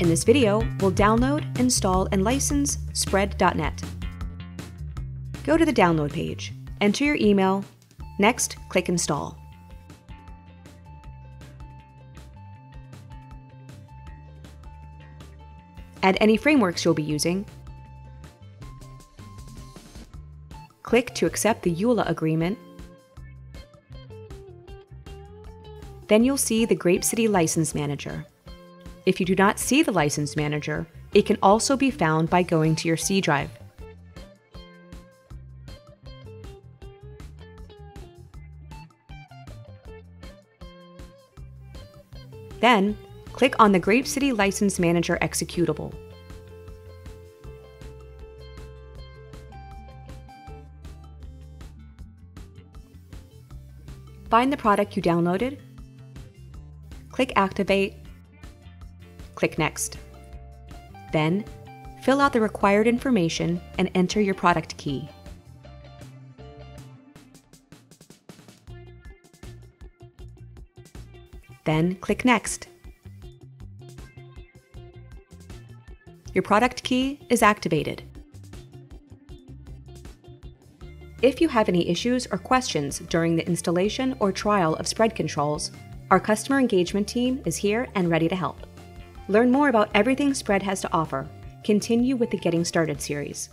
In this video, we'll download, install, and license Spread.NET. Go to the download page, enter your email, next click Install. Add any frameworks you'll be using. Click to accept the EULA agreement. Then you'll see the GrapeCity License Manager. If you do not see the License Manager, it can also be found by going to your C drive. Then, click on the GrapeCity License Manager executable. Find the product you downloaded, click Activate, click Next. Then, fill out the required information and enter your product key. Then click Next. Your product key is activated. If you have any issues or questions during the installation or trial of spread controls, our customer engagement team is here and ready to help. Learn more about everything Spread has to offer. Continue with the Getting Started series.